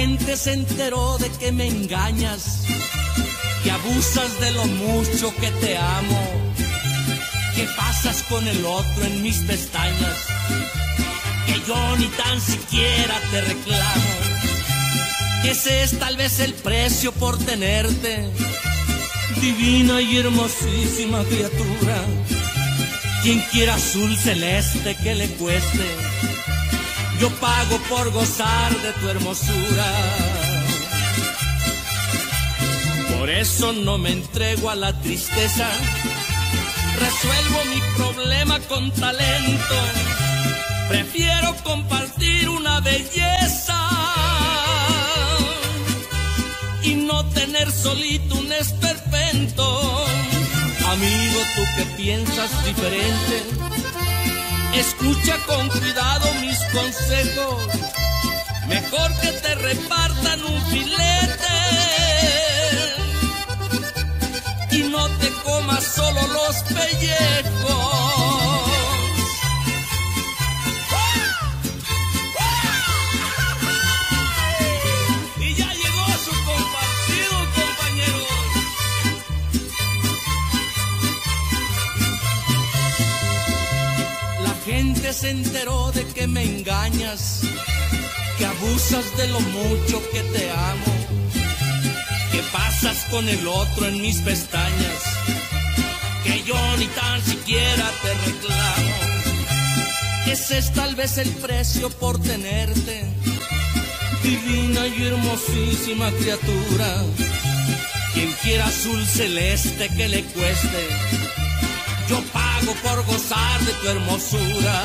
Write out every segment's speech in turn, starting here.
Gente se enteró de que me engañas, que abusas de lo mucho que te amo, que pasas con el otro en mis pestañas, que yo ni tan siquiera te reclamo. Ese es tal vez el precio por tenerte, divina y hermosísima criatura. Quien quiera azul celeste que le cueste, yo pago por gozar de tu hermosura. Por eso no me entrego a la tristeza, resuelvo mi problema con talento, prefiero compartir una belleza y no tener solito un esperpento. Amigo, tú que piensas diferente, escucha con cuidado mis consejos. Mejor que te repartan un filete y no te comas solo los pellejos. Gente se enteró de que me engañas, que abusas de lo mucho que te amo, que pasas con el otro en mis pestañas, que yo ni tan siquiera te reclamo. Ese es tal vez el precio por tenerte, divina y hermosísima criatura. Quien quiera azul celeste que le cueste, yo pago por gozar de tu hermosura.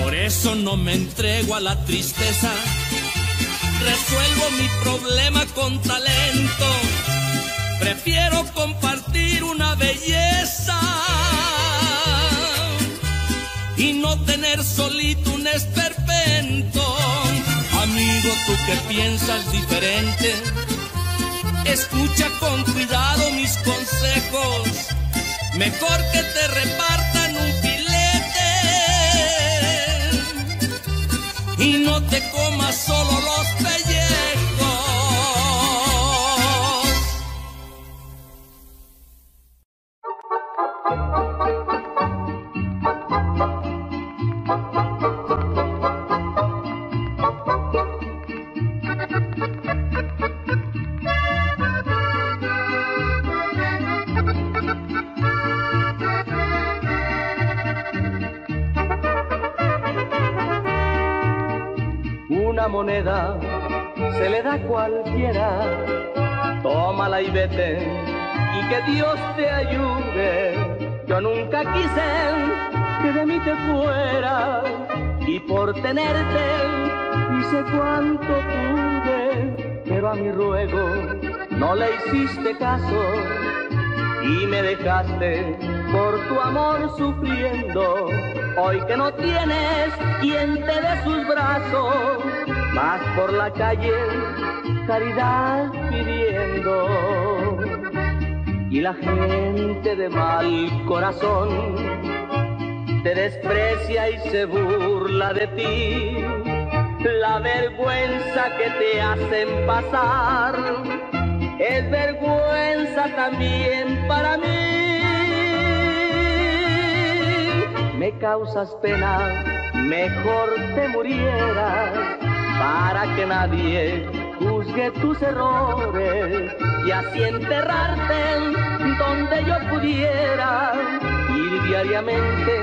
Por eso no me entrego a la tristeza, resuelvo mi problema con talento. Prefiero compartir una belleza y no tener solito un esperpento. Amigo, tú que piensas diferente, escucha con cuidado mis consejos. Mejor que te repartan un filete y no te comas solo los pellejos. Se le da cualquiera, tómala y vete, y que Dios te ayude. Yo nunca quise que de mí te fuera, y por tenerte hice cuanto pude, pero a mi ruego no le hiciste caso y me dejaste por tu amor sufriendo. Hoy que no tienes quien te dé sus brazos, más por la calle caridad pidiendo. Y la gente de mal corazón te desprecia y se burla de ti. La vergüenza que te hacen pasar es vergüenza también para mí. Me causas pena, mejor te murieras para que nadie juzgue tus errores y así enterrarte donde yo pudiera ir diariamente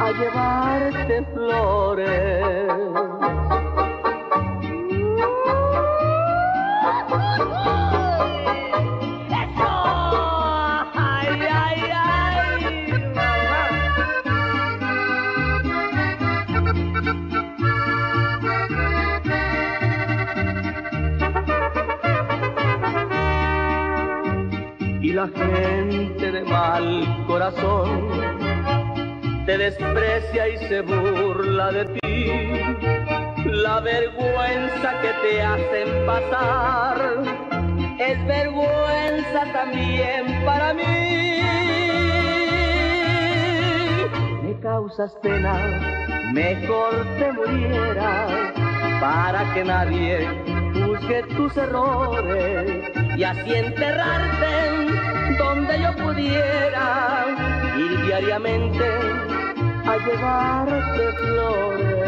a llevarte flores. La gente de mal corazón te desprecia y se burla de ti. La vergüenza que te hacen pasar es vergüenza también para mí. Me causas pena, mejor te murieras para que nadie juzgue tus errores y así enterrarte donde yo pudiera ir diariamente a llevarte flores.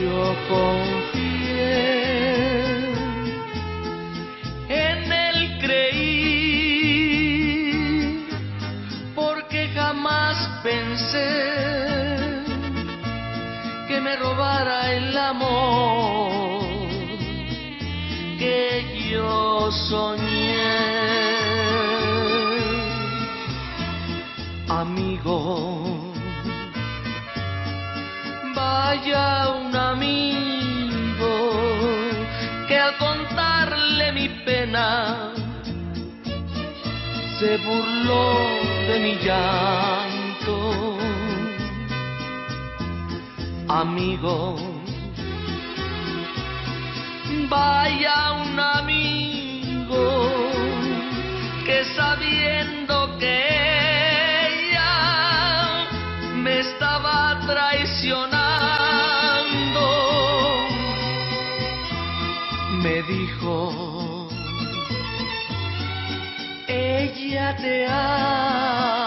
Yo confié. En él creí porque jamás pensé que me robara el amor yo soñé. Amigo, se burló de mi llanto. Amigo, vaya un amigo que sabiendo que ella me estaba traicionando, me dijo, ella te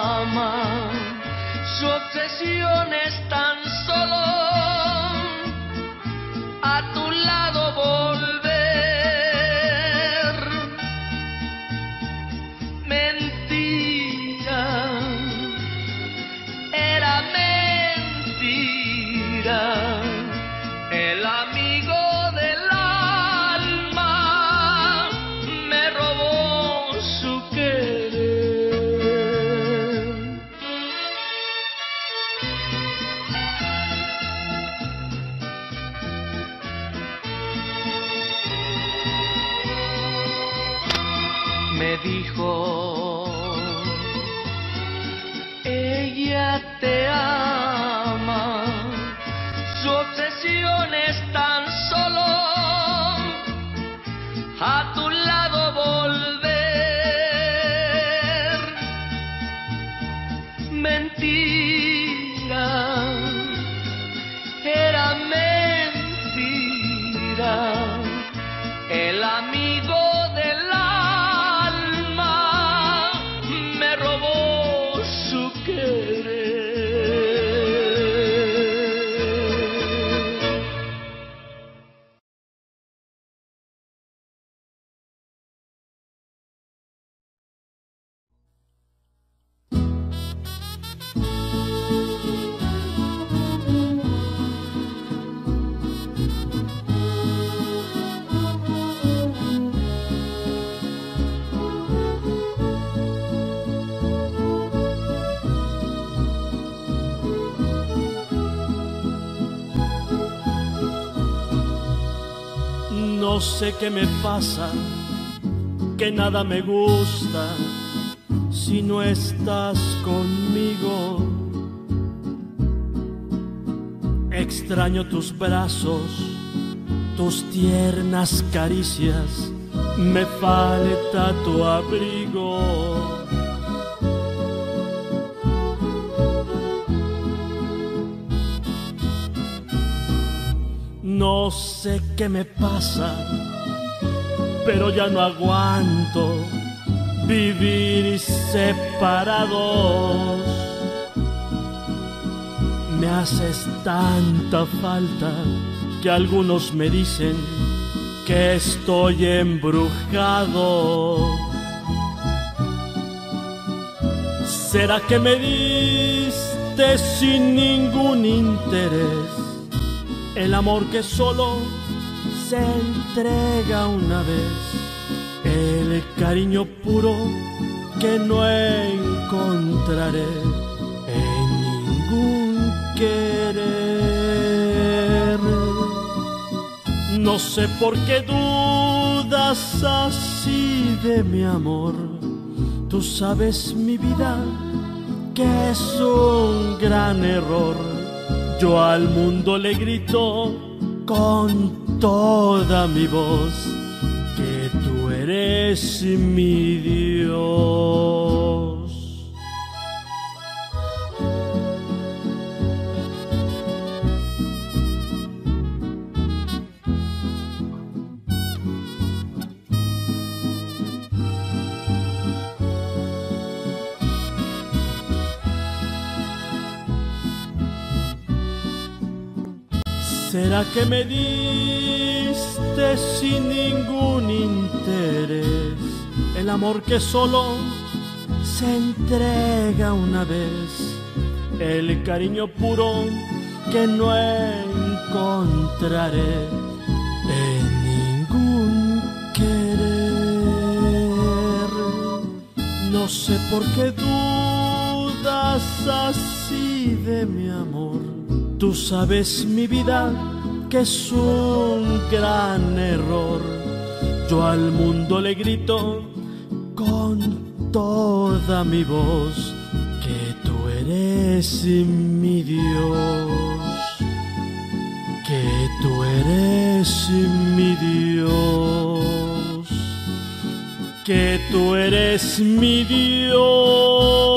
No sé qué me pasa, que nada me gusta si no estás conmigo. Extraño tus brazos, tus tiernas caricias, me falta tu abrigo. No sé qué me pasa, pero ya no aguanto vivir separados. Me haces tanta falta que algunos me dicen que estoy embrujado. ¿Será que me diste sin ningún interés? El amor que solo se entrega una vez, el cariño puro que no encontraré en ningún querer. No sé por qué dudas así de mi amor, tú sabes mi vida que es un gran error. Yo al mundo le grito con toda mi voz que tú eres mi Dios. ¿Será que me diste sin ningún interés el amor que solo se entrega una vez? El cariño puro que no encontraré en ningún querer. No sé por qué dudas así de mi amor Tú sabes mi vida que es un gran error. Yo al mundo le grito con toda mi voz que tú eres mi Dios. Que tú eres mi Dios. Que tú eres mi Dios.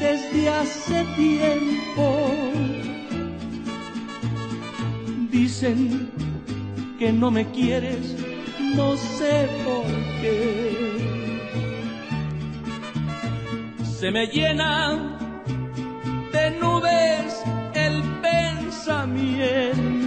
Desde hace tiempo. Dicen que no me quieres, no sé por qué. Se me llena de nubes el pensamiento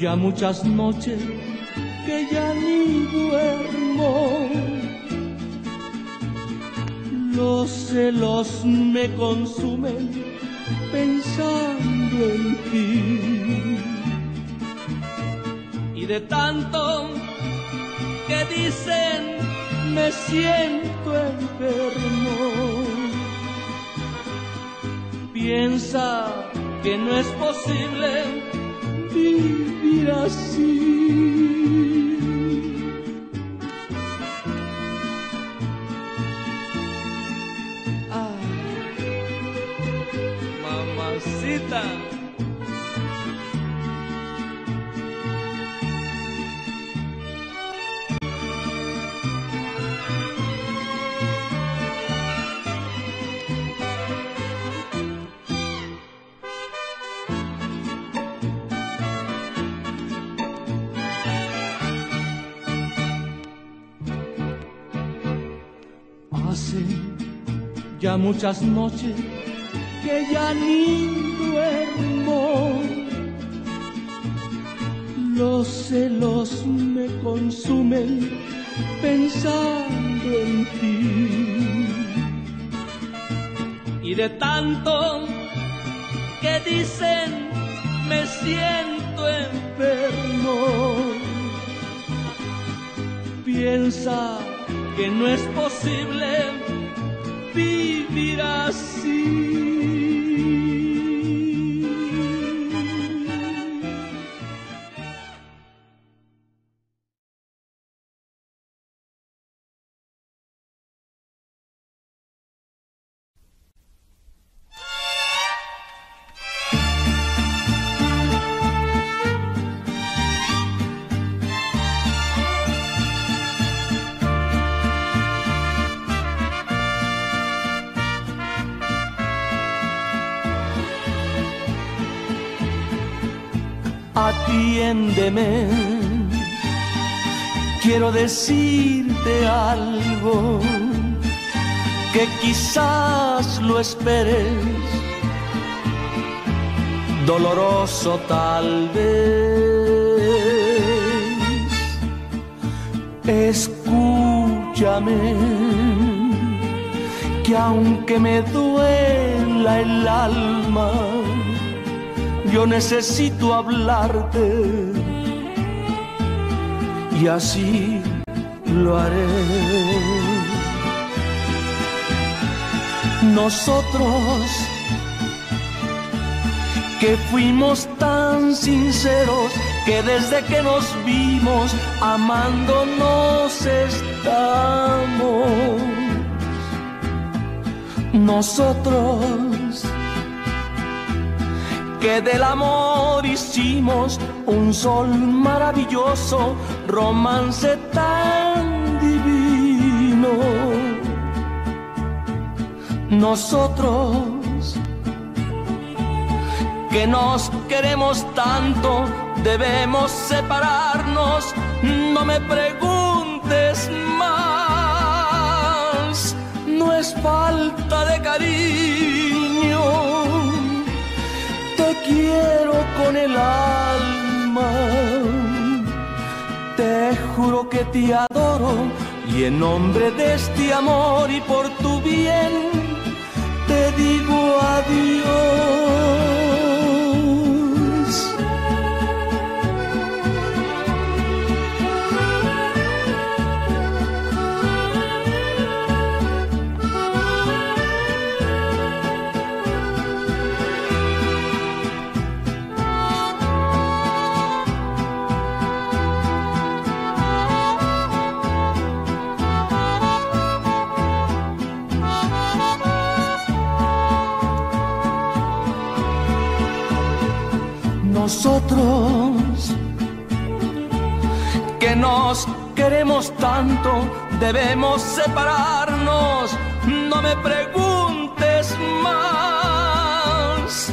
ya muchas noches que ya ni duermo. Los celos me consumen pensando en ti. Y de tanto que dicen me siento enfermo. Piensa que no es posible vivir así. Muchas noches que ya ni duermo. Los celos me consumen pensando en ti. Y de tanto que dicen me siento enfermo. Piensa que no es posible vivir así. Atiéndeme. Quiero decirte algo que quizás lo esperes, doloroso tal vez. Escúchame, que aunque me duela el alma, yo necesito hablarte y así lo haré. Nosotros que fuimos tan sinceros que desde que nos vimos amándonos estamos. Nosotros que del amor hicimos un sol maravilloso, romance tan divino. Nosotros que nos queremos tanto, debemos separarnos, no me preguntes más, no es falta de cariño quiero con el alma. Te juro que te adoro y en nombre de este amor y por tu bien te digo adiós. Nosotros que nos queremos tanto, debemos separarnos, no me preguntes más,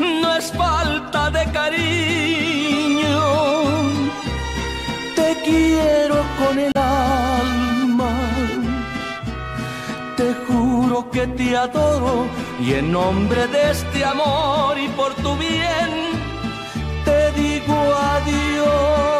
no es falta de cariño, te quiero con el alma, te juro que te adoro y en nombre de este amor y por tu bien, digo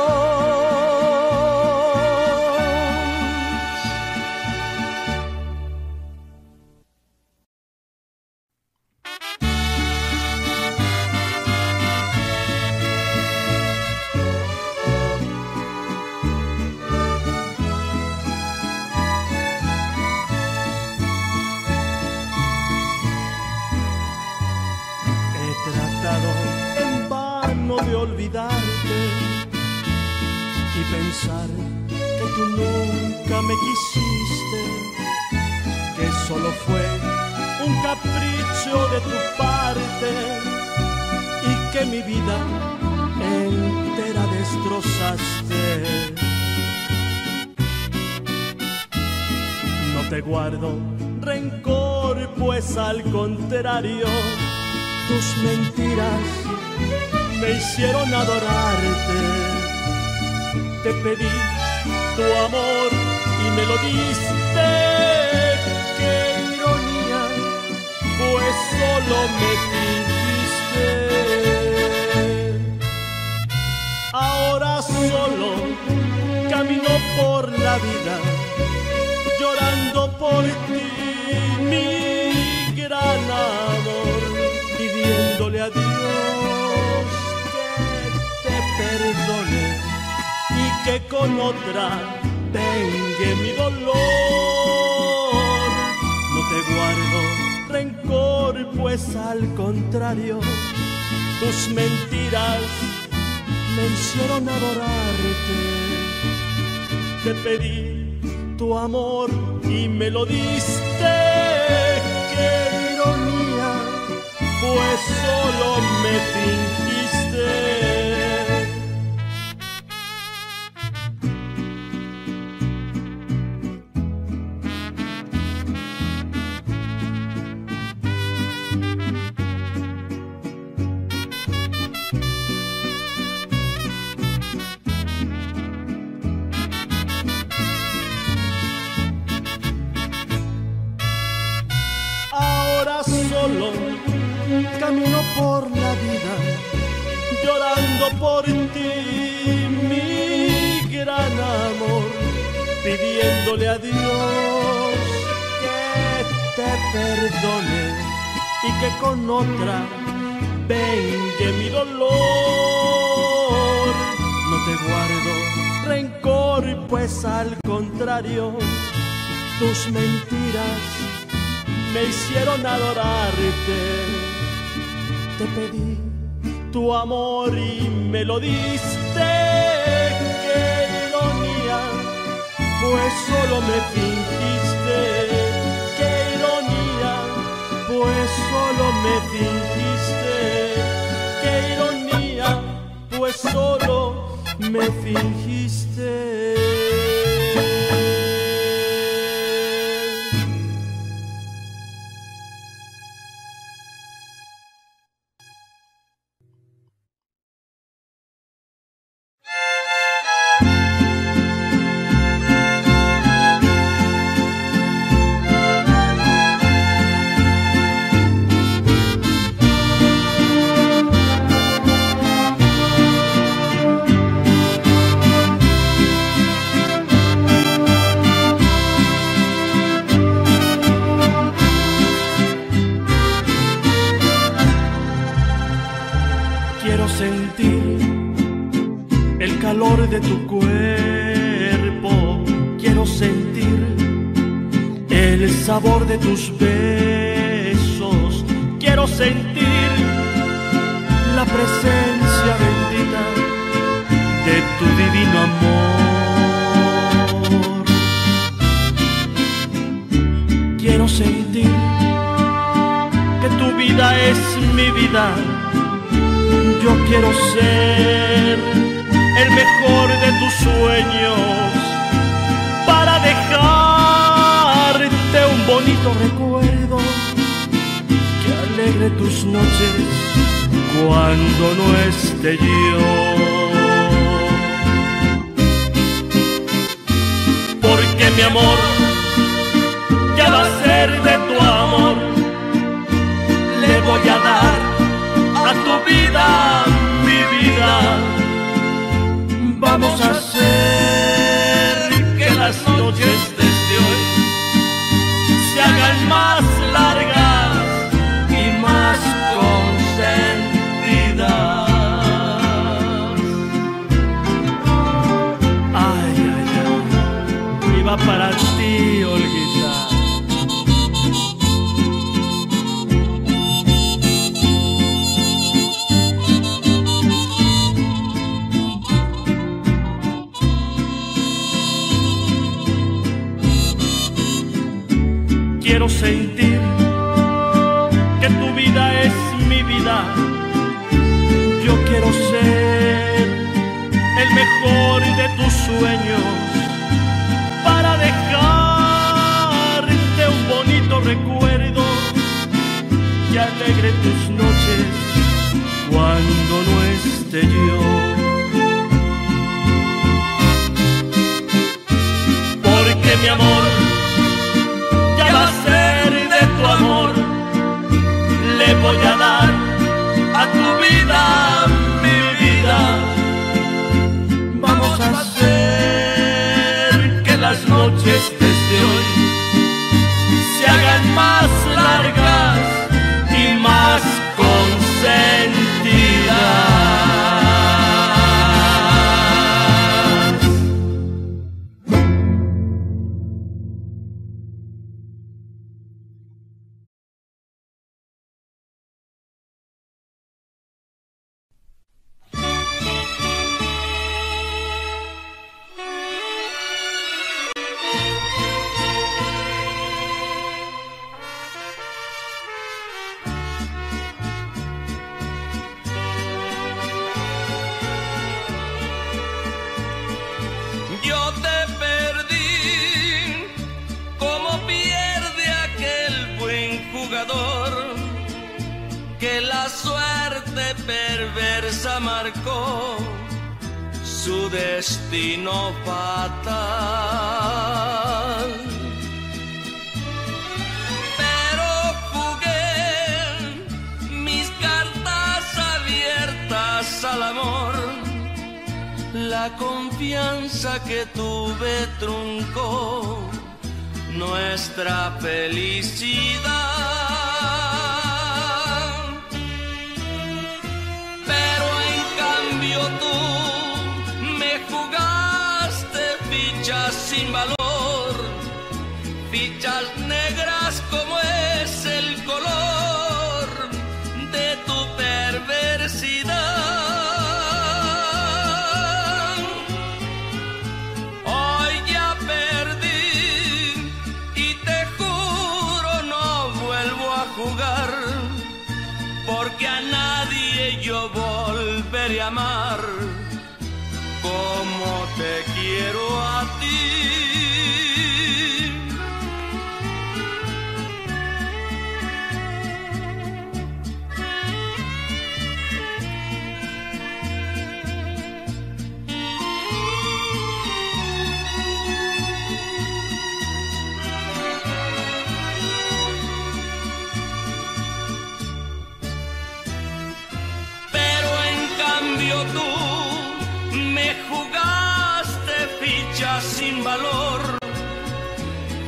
mentiras me hicieron adorarte. Te pedí tu amor y me lo diste. Qué ironía, pues solo me fingiste. Ahora solo camino por la vida llorando por ti, pidiéndole a Dios que te perdone y que con otra vengue mi dolor. No te guardo rencor, pues al contrario, tus mentiras me hicieron adorarte. Te pedí tu amor y me lo diste. Pues solo me fingiste. otra, ven que mi dolor. No te guardo rencor, pues al contrario, tus mentiras me hicieron adorarte. Te pedí tu amor y me lo diste, qué ironía, pues solo me fingiste pues solo me fingiste. Qué ironía, pues solo me fingiste. momentos. noches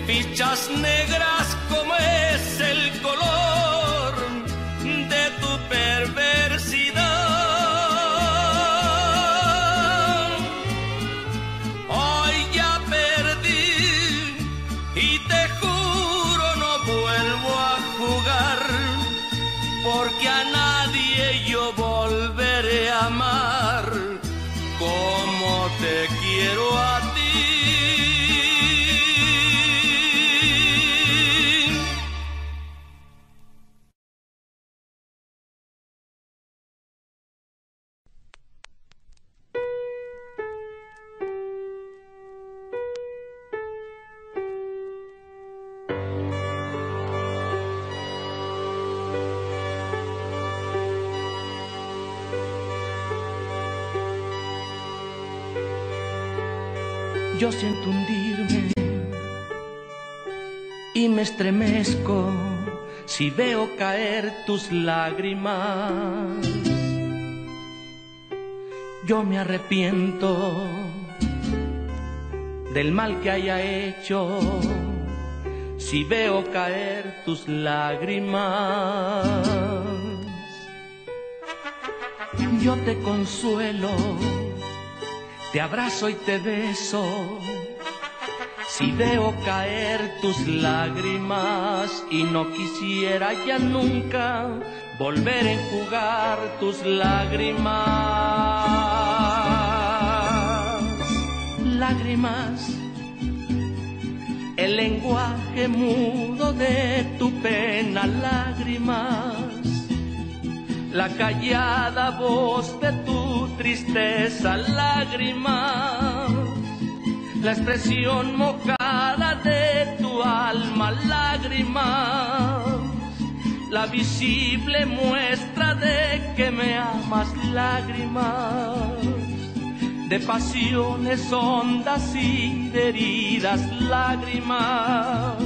fichas negras como es el color tus lágrimas. Yo me arrepiento del mal que haya hecho si veo caer tus lágrimas. Yo te consuelo te abrazo y te beso. Si veo caer tus lágrimas y no quisiera ya nunca volver a enjugar tus lágrimas. Lágrimas, el lenguaje mudo de tu pena, lágrimas la callada voz de tu tristeza, lágrimas, la expresión mojada de tu alma, lágrimas, la visible muestra de que me amas, lágrimas, de pasiones hondas y de heridas, lágrimas.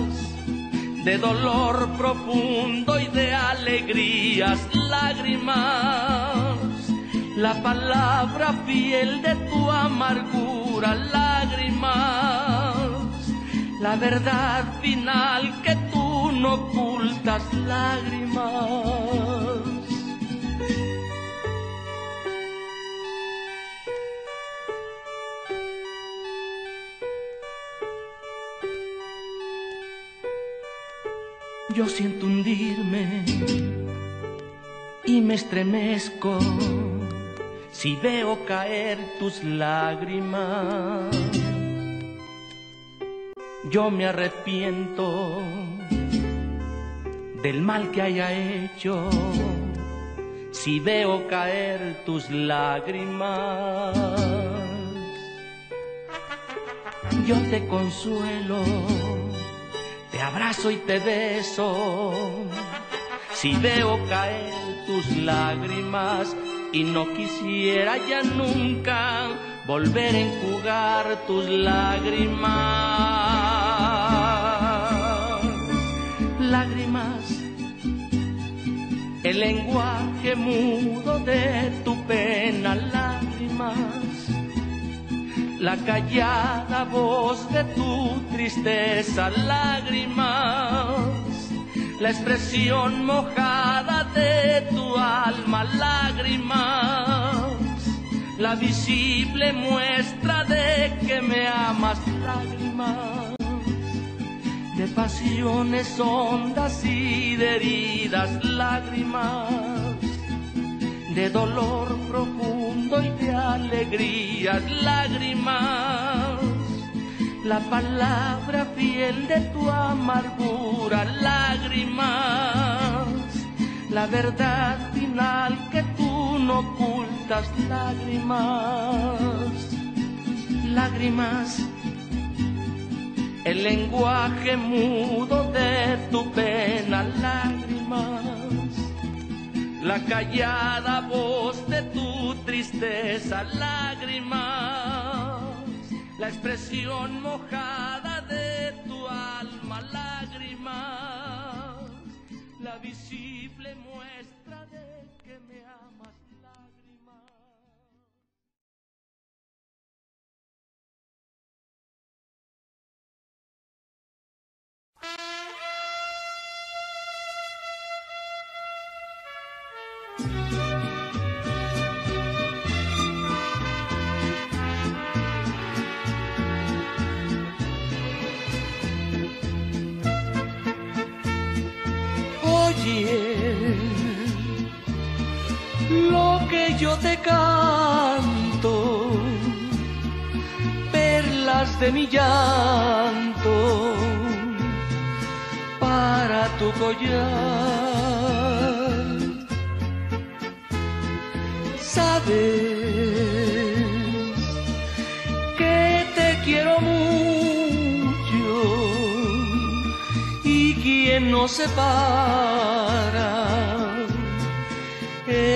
De dolor profundo y de alegrías, lágrimas, la palabra fiel de tu amargura, lágrimas, la verdad final que tú no ocultas, lágrimas. yo siento hundirme y me estremezco si veo caer tus lágrimas. Yo me arrepiento del mal que haya hecho si veo caer tus lágrimas. Yo te consuelo abrazo y te beso. Si veo caer tus lágrimas y no quisiera ya nunca volver a enjugar tus lágrimas. Lágrimas, el lenguaje mudo de tu pena, lágrimas la callada voz de tu tristeza, lágrimas, la expresión mojada de tu alma, lágrimas, la visible muestra de que me amas, lágrimas, de pasiones hondas y de heridas, lágrimas de dolor profundo y de alegrías, lágrimas. La palabra fiel de tu amargura, lágrimas. La verdad final que tú no ocultas, lágrimas. Lágrimas. El lenguaje mudo de tu pena, lágrimas la callada voz de tu tristeza, lágrimas, la expresión mojada de tu alma, lágrimas, la visible muestra de que me amas, lágrimas. Yo te canto, perlas de mi llanto para tu collar. Sabes que te quiero mucho y quien nos separa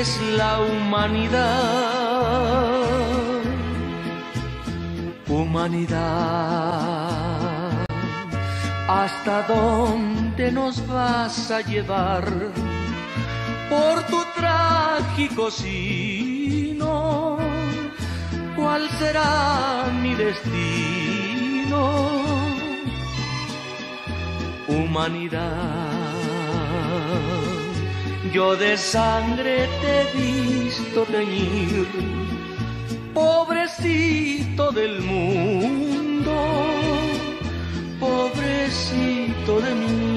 es la humanidad. Humanidad, ¿hasta dónde nos vas a llevar? por tu trágico sino, ¿cuál será mi destino? Humanidad, yo de sangre te he visto teñir, pobrecito del mundo, pobrecito de mí.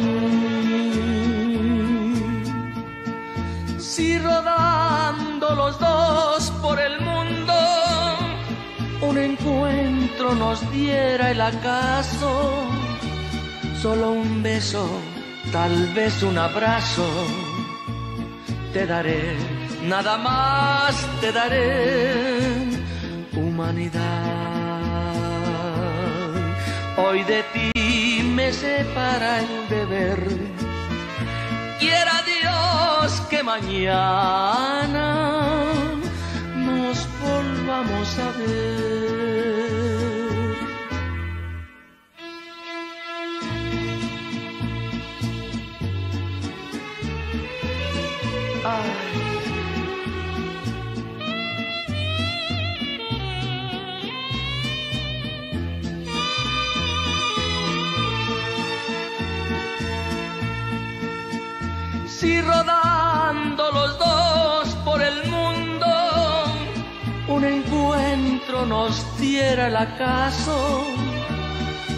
si rodando los dos por el mundo un encuentro nos diera el acaso, solo un beso, tal vez un abrazo, te daré, nada más te daré, humanidad. Hoy de ti me separa el deber quiera Dios que mañana nos volvamos a ver. Nos diera el acaso,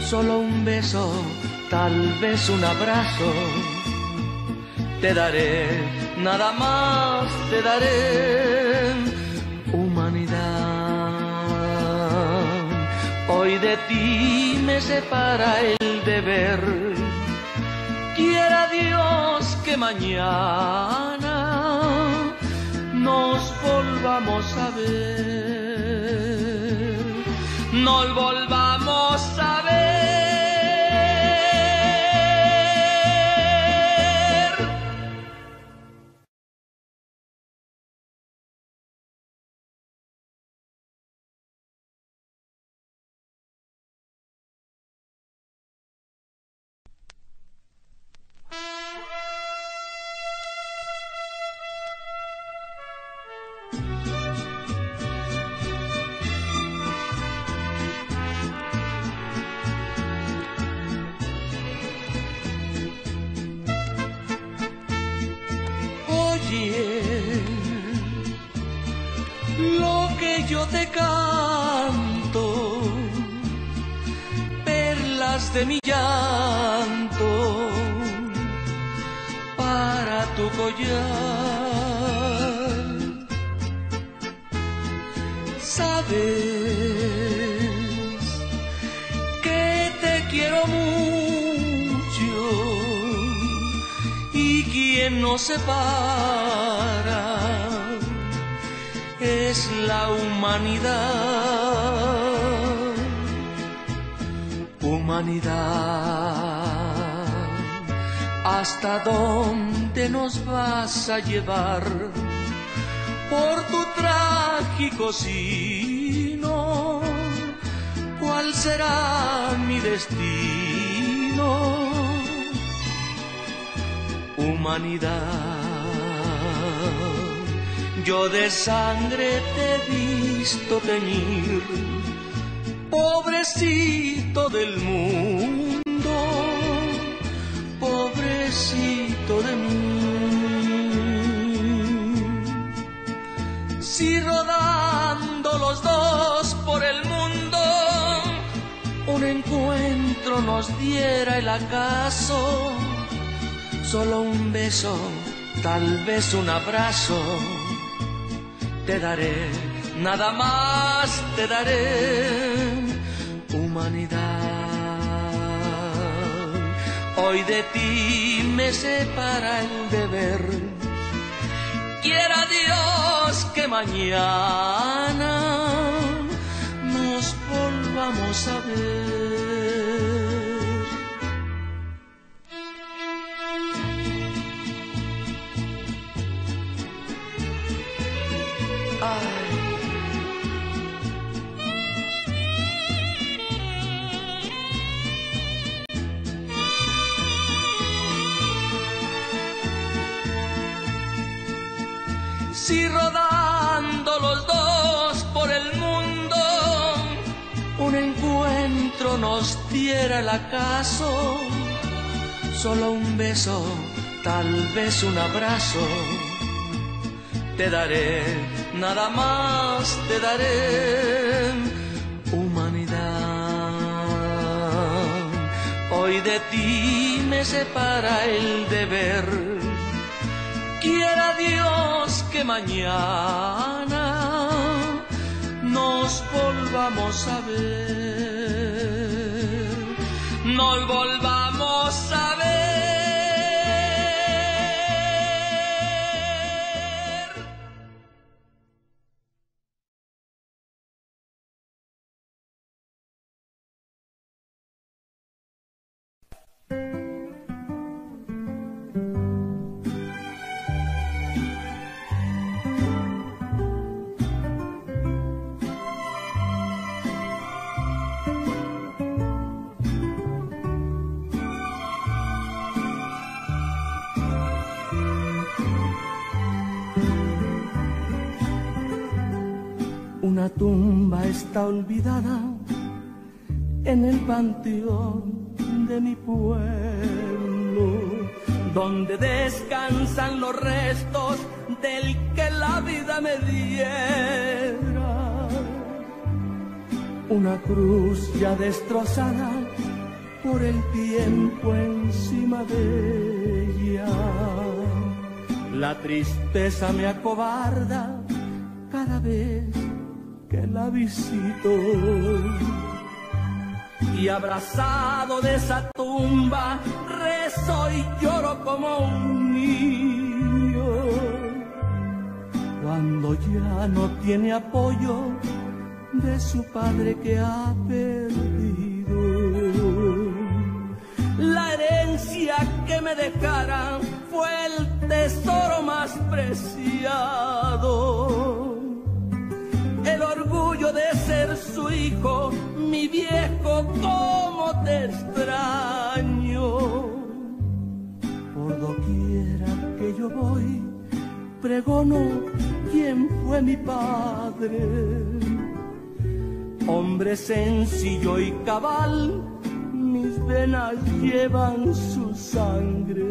solo un beso, tal vez un abrazo, te daré, nada más te daré, humanidad. Hoy de ti me separa el deber. Quiera Dios que mañana nos volvamos a ver, nos volvamos a ver. Te canto, perlas de mi llanto para tu collar. Sabes que te quiero mucho y quien nos separa es la humanidad. Humanidad, ¿hasta dónde nos vas a llevar? Por tu trágico sino, ¿cuál será mi destino? Humanidad yo de sangre te he visto teñir, pobrecito del mundo, pobrecito de mí. Si rodando los dos por el mundo, un encuentro nos diera el acaso, solo un beso, tal vez un abrazo te daré, nada más te daré, humanidad. Hoy de ti me separa el deber. Quiera Dios que mañana nos volvamos a ver. El acaso, solo un beso, tal vez un abrazo, te daré nada más te daré humanidad. Hoy de ti me separa el deber. Quiera Dios que mañana nos volvamos a ver. Nos volvamos a ver. Está olvidada en el panteón de mi pueblo, donde descansan los restos del que la vida me diera. Una cruz ya destrozada por el tiempo encima de ella. La tristeza me acobarda cada vez que la visito. Y abrazado de esa tumba, rezo y lloro como un niño. Cuando ya no tiene apoyo de su padre que ha perdido. La herencia que me dejaran fue el tesoro más preciado de ser su hijo, mi viejo, cómo te extraño. Por doquiera que yo voy, pregono quién fue mi padre. Hombre sencillo y cabal, mis venas llevan su sangre.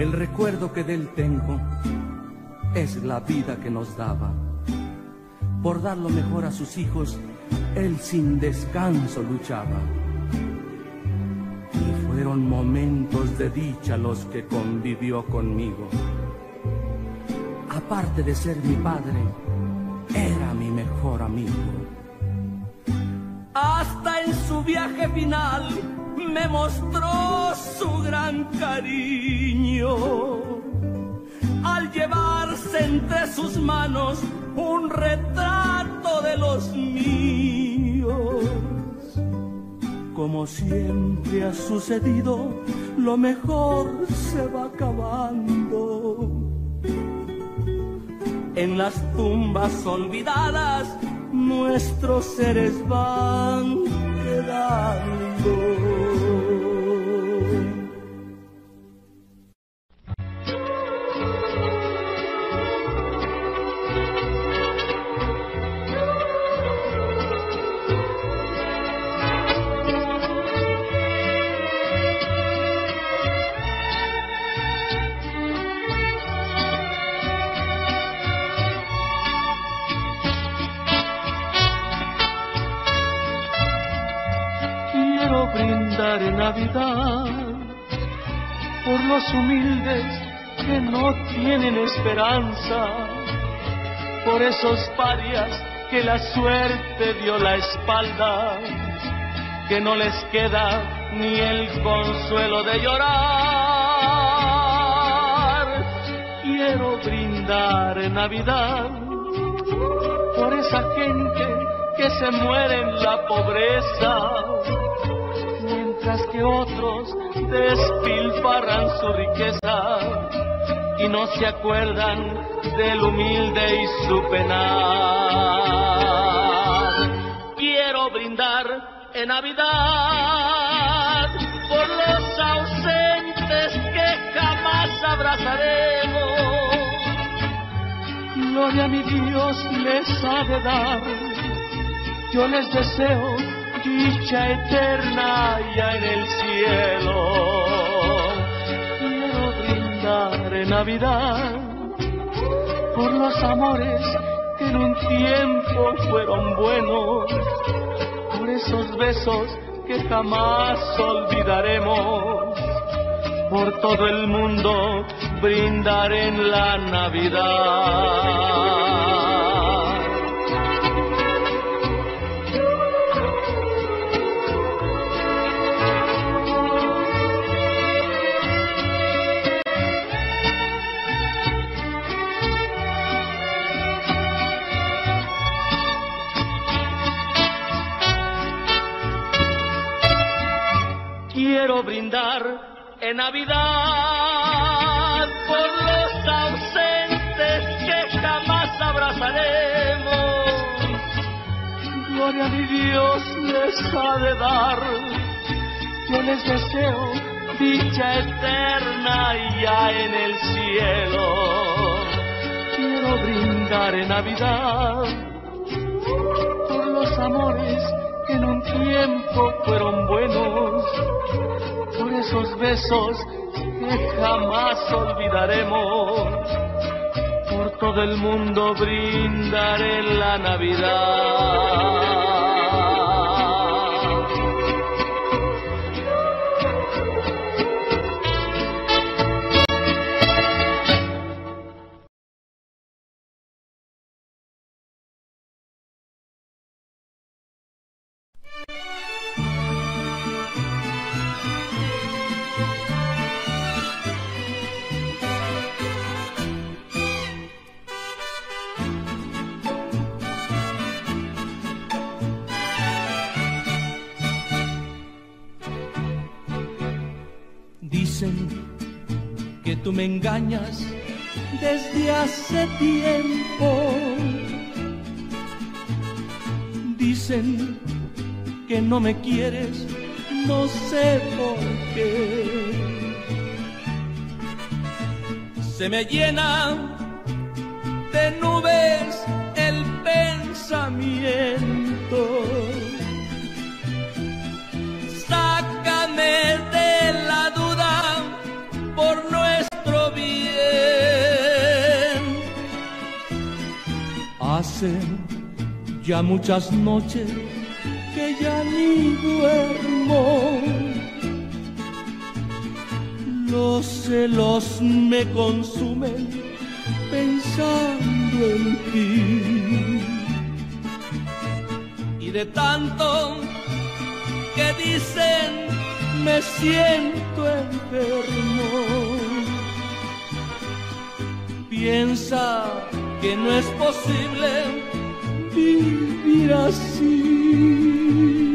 El recuerdo que del tengo es la vida que nos daba. Por dar lo mejor a sus hijos, él sin descanso luchaba. Y fueron momentos de dicha los que convivió conmigo. Aparte de ser mi padre, era mi mejor amigo. Hasta en su viaje final me mostró su gran cariño al llevarse entre sus manos un retrato de los míos. Como siempre ha sucedido, lo mejor se va acabando. En las tumbas olvidadas nuestros seres van quedando. Por esos parias que la suerte dio la espalda, que no les queda ni el consuelo de llorar. Quiero brindar en Navidad por esa gente que se muere en la pobreza que otros despilfarran su riqueza y no se acuerdan del humilde y su penar. Quiero brindar en Navidad por los ausentes que jamás abrazaremos. Gloria a mi Dios les ha de dar, yo les deseo dicha eterna ya en el cielo. En Navidad por los amores que en un tiempo fueron buenos, por esos besos que jamás olvidaremos. Por todo el mundo brindar en la Navidad. Navidad por los ausentes que jamás abrazaremos. Gloria a mi Dios les ha de dar, yo les deseo dicha eterna ya en el cielo. Quiero brindar en Navidad por los amores que en un tiempo fueron buenos por esos besos que jamás olvidaremos. Por todo el mundo brindaré la Navidad. Me engañas desde hace tiempo. Dicen que no me quieres, no sé por qué. Se me llena de nubes el pensamiento. Sácame de la duda por nuestro Hace ya muchas noches que ya ni duermo. Los celos me consumen pensando en ti. Y de tanto que dicen me siento enfermo. Piensa que no es posible vivir así.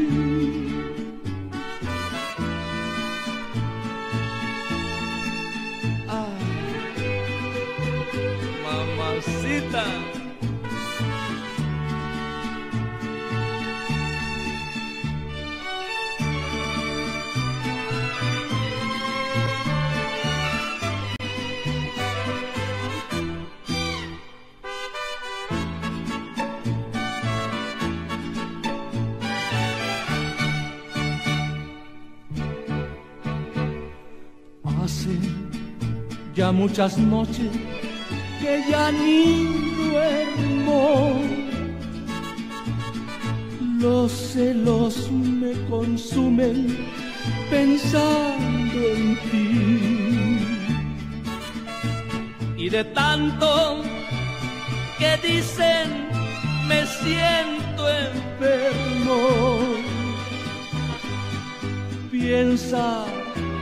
Muchas noches que ya ni duermo. Los celos me consumen pensando en ti. Y de tanto que dicen me siento enfermo. Piensa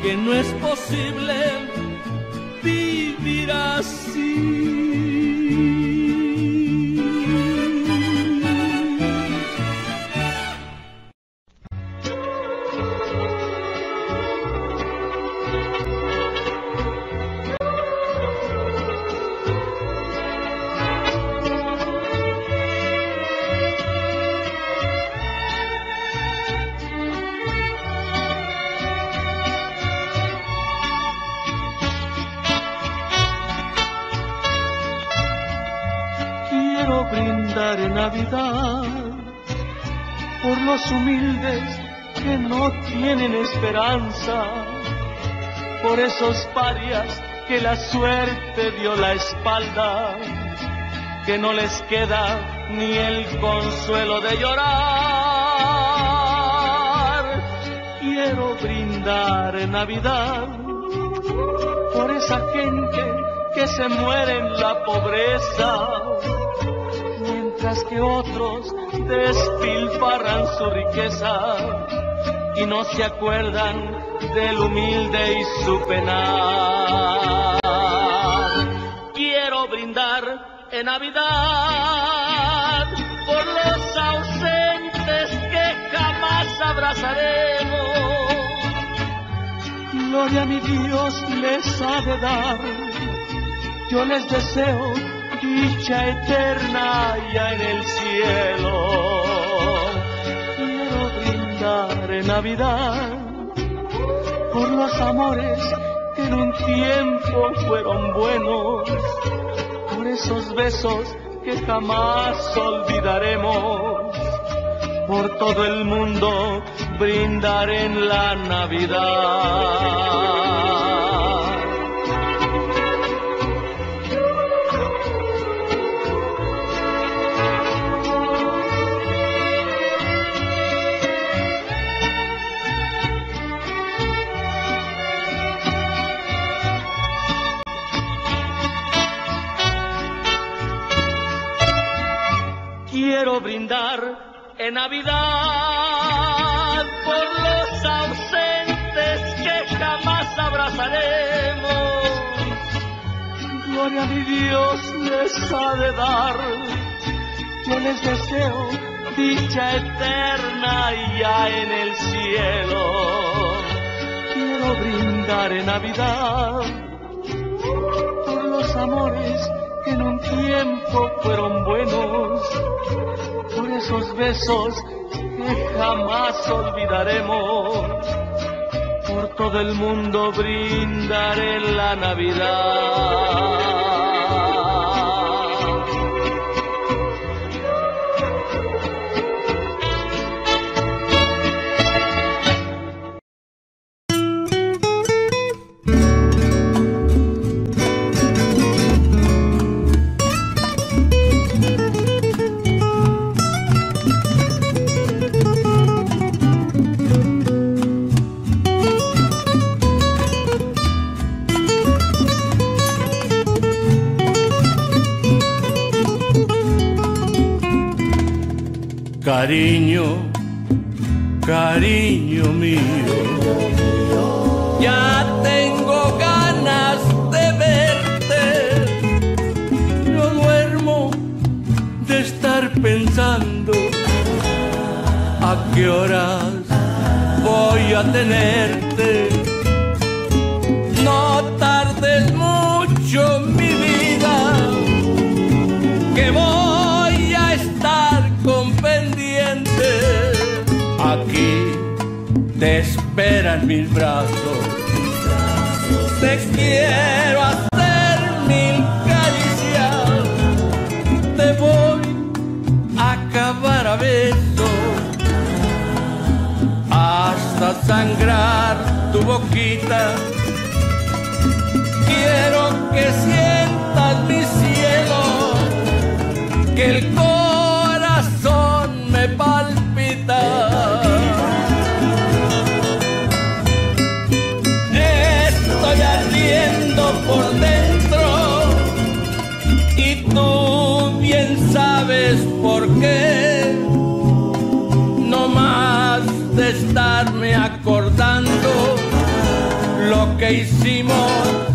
que no es posible vivir así. Humildes que no tienen esperanza, por esos parias que la suerte dio la espalda, que no les queda ni el consuelo de llorar. Quiero brindar en Navidad por esa gente que se muere en la pobreza que otros despilfarran su riqueza y no se acuerdan del humilde y su penar. Quiero brindar en Navidad por los ausentes que jamás abrazaremos. Gloria a mi Dios les ha de dar, yo les deseo dicha eterna ya en el cielo. Quiero brindar en Navidad por los amores que en un tiempo fueron buenos, por esos besos que jamás olvidaremos. Por todo el mundo brindar en la Navidad. Brindar en Navidad por los ausentes que jamás abrazaremos. Gloria a mi Dios les ha de dar, yo les deseo dicha eterna ya en el cielo. Quiero brindar en Navidad por los amores que en un tiempo fueron buenos por esos besos que jamás olvidaremos. Por todo el mundo brindaré la Navidad. Cariño, cariño mío. Ya tengo ganas de verte. No duermo de estar pensando a qué horas voy a tenerte. Mis brazos. Te quiero hacer mil caricias. Te voy a acabar a besos hasta sangrar tu boquita. Que hicimos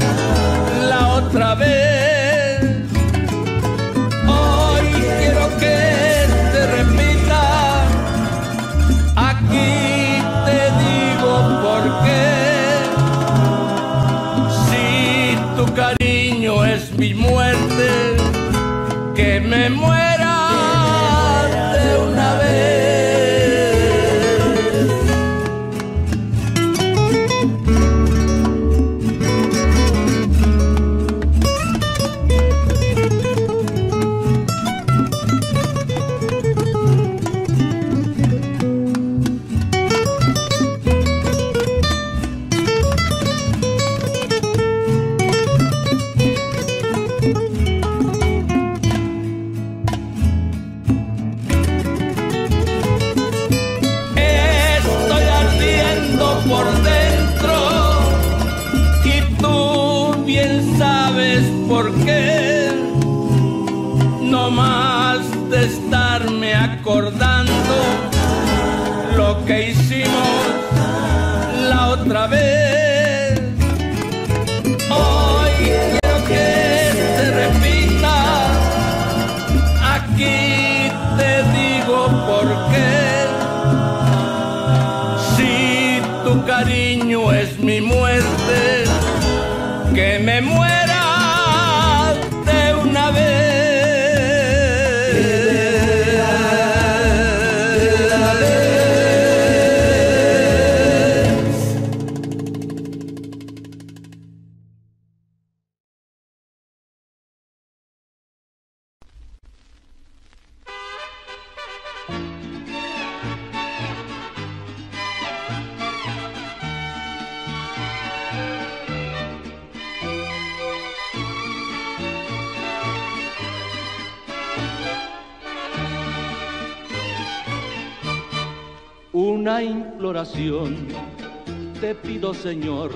Señor,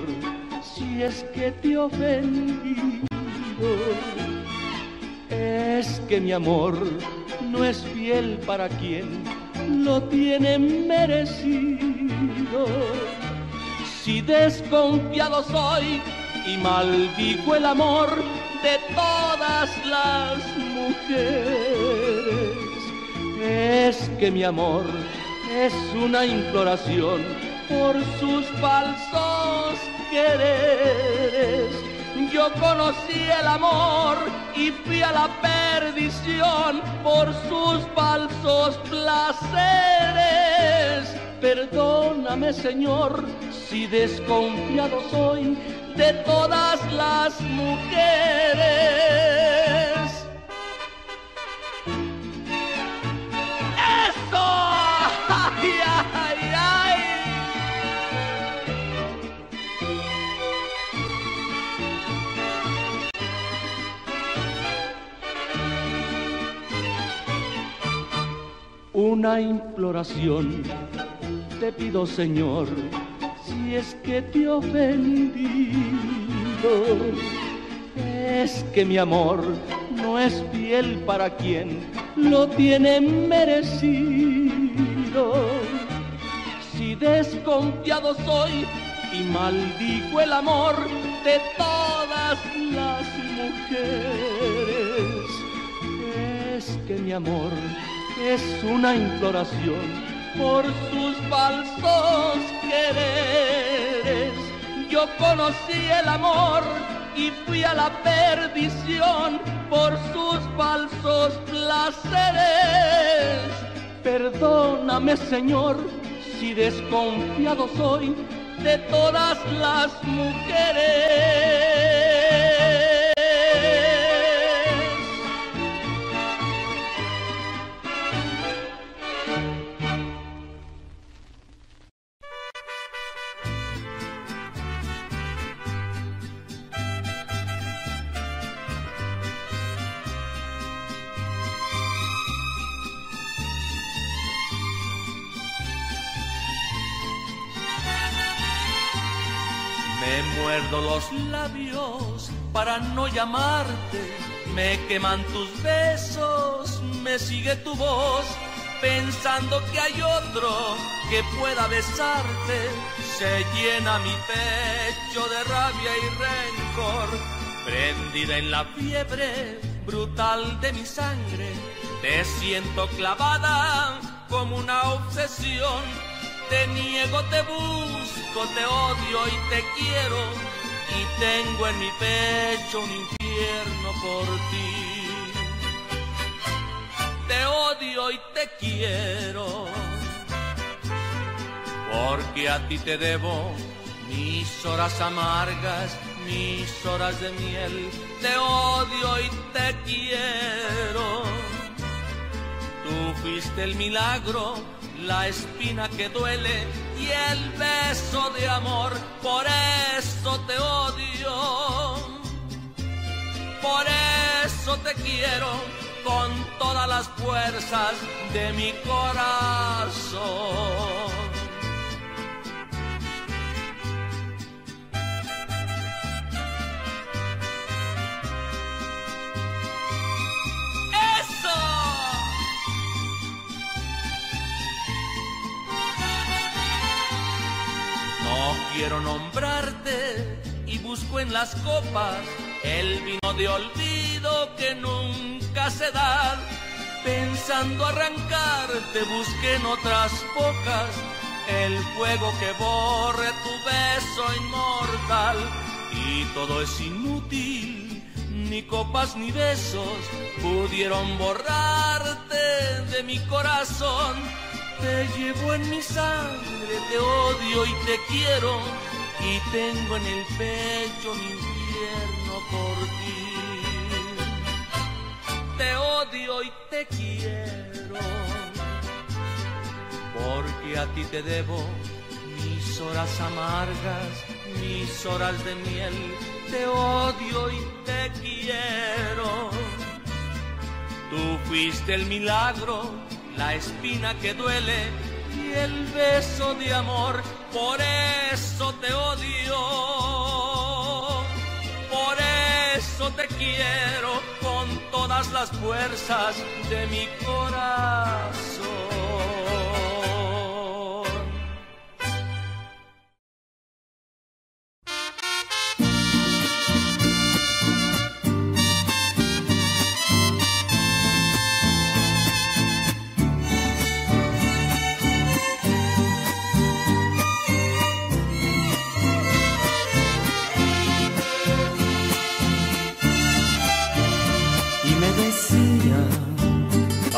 si es que te he ofendido. Es que mi amor no es fiel para quien lo tiene merecido. Si desconfiado soy y maldigo el amor de todas las mujeres, es que mi amor es una imploración por sus falsos quereres. Yo conocí el amor y fui a la perdición por sus falsos placeres. Perdóname, Señor, si desconfiado soy de todas las mujeres. Una imploración te pido, Señor, si es que te he ofendido. Es que mi amor no es fiel para quien lo tiene merecido. Si desconfiado soy y maldigo el amor de todas las mujeres, es que mi amor es una imploración por sus falsos quereres. Yo conocí el amor y fui a la perdición por sus falsos placeres. Perdóname, Señor, si desconfiado soy de todas las mujeres. Los labios para no llamarte, me queman tus besos, me sigue tu voz, pensando que hay otro que pueda besarte, se llena mi pecho de rabia y rencor, prendida en la fiebre brutal de mi sangre, te siento clavada como una obsesión, te niego, te busco, te odio y te quiero y tengo en mi pecho un infierno por ti. Te odio y te quiero, porque a ti te debo mis horas amargas, mis horas de miel. Te odio y te quiero. Tú fuiste el milagro, la espina que duele y el beso de amor, por eso te odio, por eso te quiero con todas las fuerzas de mi corazón. Quiero nombrarte y busco en las copas el vino de olvido que nunca se da. Pensando arrancarte busqué en otras bocas el fuego que borre tu beso inmortal y todo es inútil, ni copas ni besos pudieron borrarte de mi corazón te llevo en mi sangre, te odio y te quiero, y tengo en el pecho un infierno por ti. Te odio y te quiero, porque a ti te debo mis horas amargas, mis horas de miel. Te odio y te quiero. Tú fuiste el milagro la espina que duele y el beso de amor, por eso te odio, por eso te quiero con todas las fuerzas de mi corazón.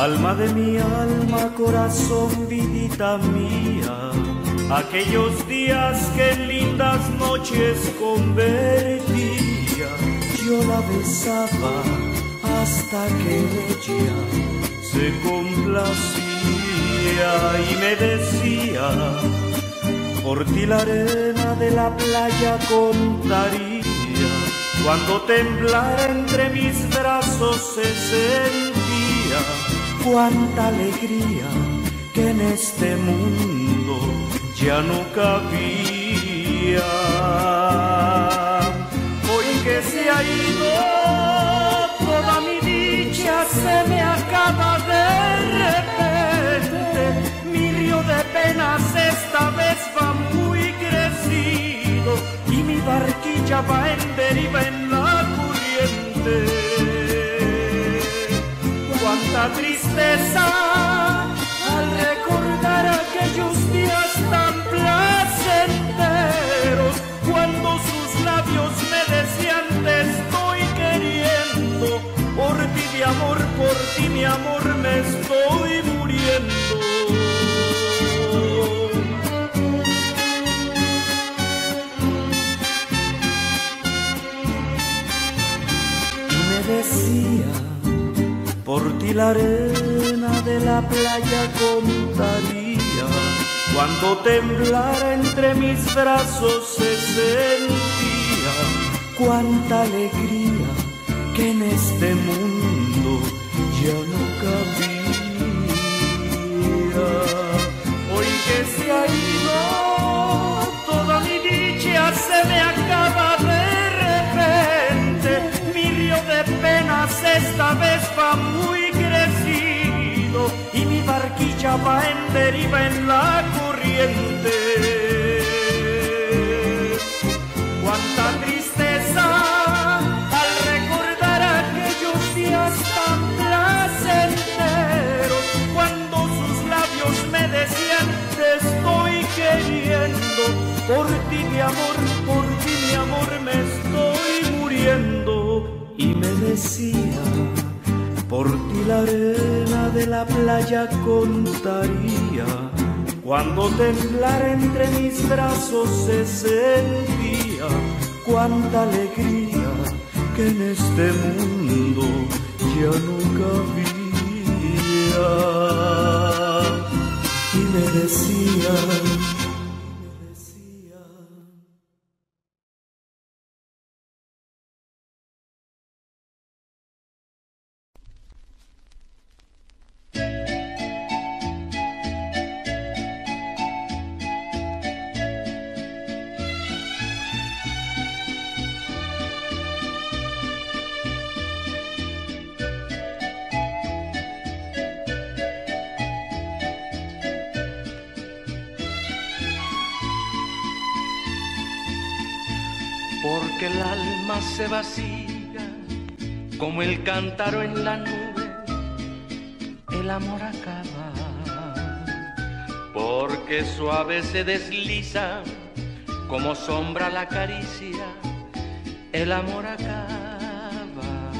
Alma de mi alma, corazón, vidita mía, aquellos días que en lindas noches convertía, yo la besaba hasta que ella se complacía y me decía, por ti la arena de la playa contaría, cuando temblara entre mis brazos se cuánta alegría que en este mundo ya no cabía. Hoy que se ha ido, toda mi dicha se me acaba de repente. Mi río de penas esta vez va muy crecido y mi barquilla va en deriva en la corriente. Cuánta tristeza al recordar aquellos días tan placenteros, cuando sus labios me decían te estoy queriendo, por ti de amor, por ti mi amor me estoy muriendo. Por ti la arena de la playa contaría, cuando temblara entre mis brazos se sentía. Cuánta alegría que en este mundo ya no cabía. Hoy que se ha ido, toda mi dicha se me acaba de de penas esta vez va en deriva en la corriente. Cuánta tristeza al recordar aquellos días tan placenteros cuando sus labios me decían te estoy queriendo por ti mi amor, por ti mi amor me estoy muriendo y me decía, por ti la arena de la playa contaría, cuando temblar entre mis brazos se sentía, cuánta alegría que en este mundo ya nunca había. Y me decía, en la nube, el amor acaba, porque suave se desliza como sombra la caricia, el amor acaba,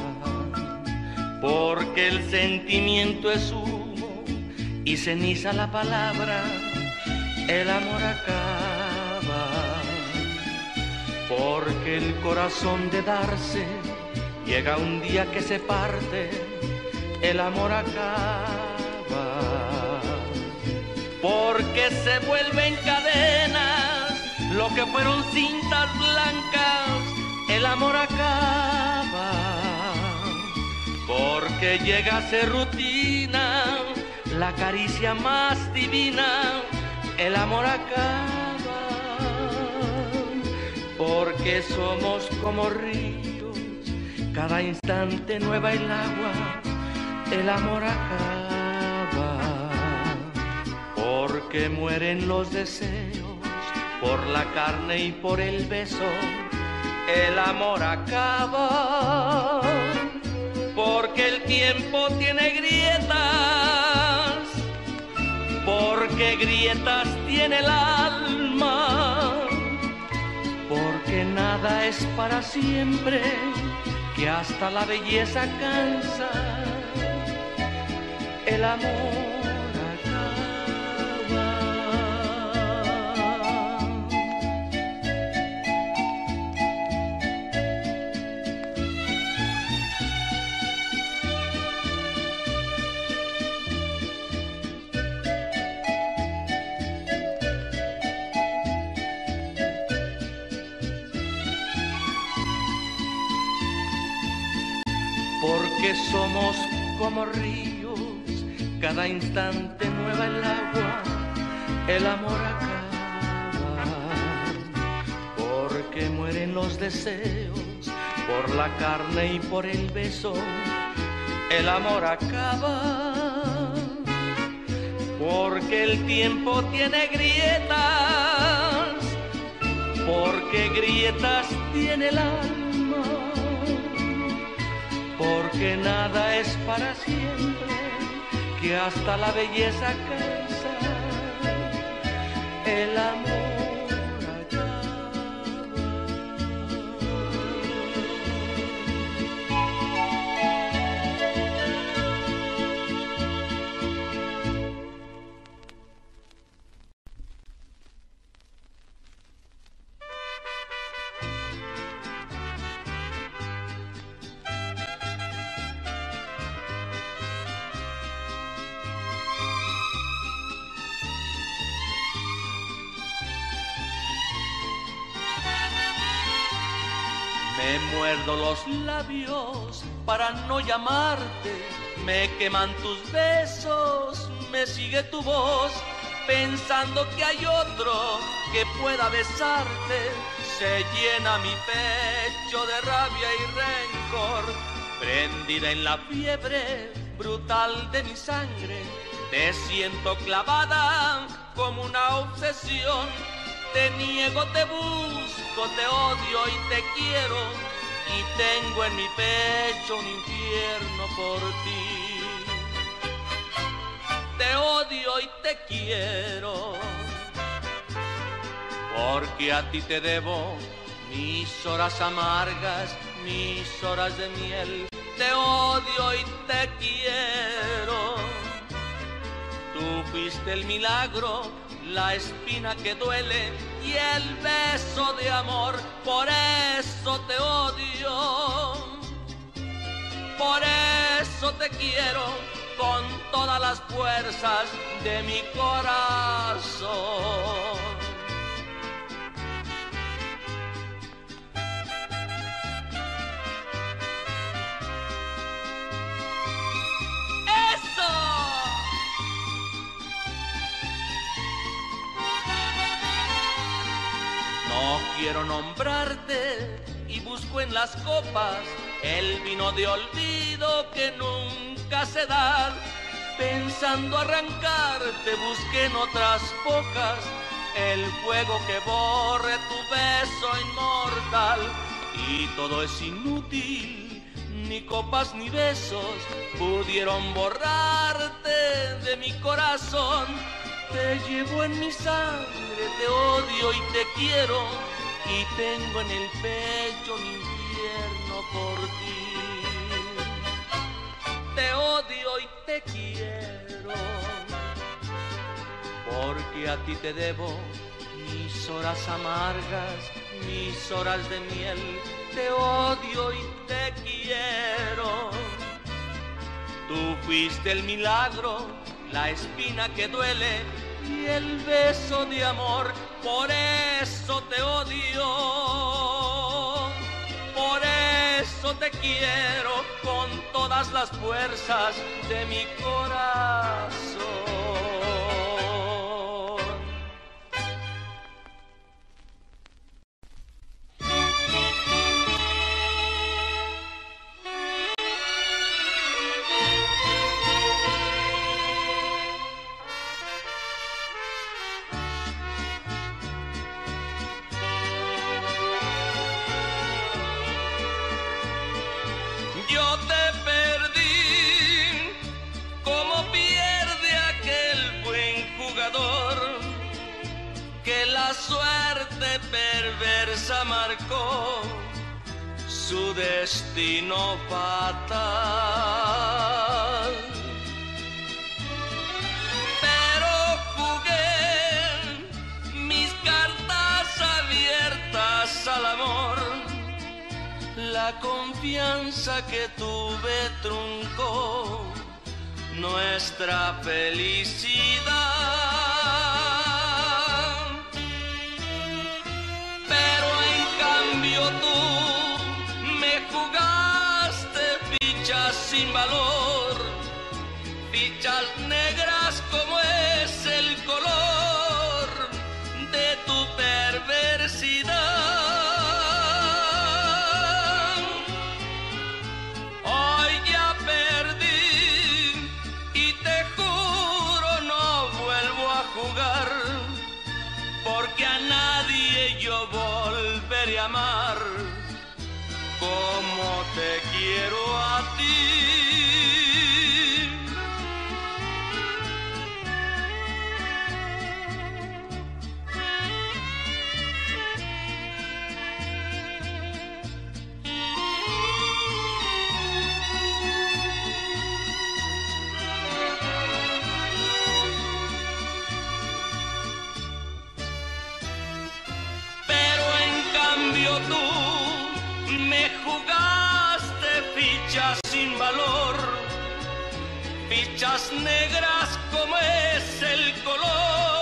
porque el sentimiento es humo y ceniza la palabra, el amor acaba. Porque el corazón de darse llega un día que se parte, el amor acaba. Porque se vuelven cadenas lo que fueron cintas blancas, el amor acaba. Porque llega a ser rutina la caricia más divina, el amor acaba porque somos como ríos, cada instante nueva el agua, el amor acaba, porque mueren los deseos por la carne y por el beso, el amor acaba, porque el tiempo tiene grietas, porque grietas tiene el alma porque nada es para siempre, que hasta la belleza cansa, el amor somos como ríos, cada instante nueva el agua, el amor acaba, porque mueren los deseos por la carne y por el beso, el amor acaba, porque el tiempo tiene grietas, porque grietas tiene el alma, porque nada es para siempre, que hasta la belleza cansa, el amor para no llamarte. Me queman tus besos, me sigue tu voz, pensando que hay otro que pueda besarte. Se llena mi pecho de rabia y rencor, prendida en la fiebre brutal de mi sangre. Te siento clavada como una obsesión. Te niego, te busco, te odio y te quiero y tengo en mi pecho un infierno por ti. Te odio y te quiero, porque a ti te debo mis horas amargas, mis horas de miel. Te odio y te quiero. Tú fuiste el milagro la espina que duele y el beso de amor, por eso te odio, por eso te quiero con todas las fuerzas de mi corazón. Quiero nombrarte y busco en las copas el vino de olvido que nunca se da. Pensando arrancarte busqué en otras bocas el fuego que borre tu beso inmortal. Y todo es inútil, ni copas ni besos pudieron borrarte de mi corazón te llevo en mi sangre, te odio y te quiero, y tengo en el pecho un infierno por ti. Te odio y te quiero, porque a ti te debo mis horas amargas, mis horas de miel. Te odio y te quiero. Tú fuiste el milagro la espina que duele y el beso de amor, por eso te odio, por eso te quiero con todas las fuerzas de mi corazón. Perversa marcó su destino fatal. Pero jugué mis cartas abiertas al amor, la confianza que tuve truncó nuestra felicidad. Tú me jugaste fichas sin valor, fichas negras como quiero valor, fichas negras como es el color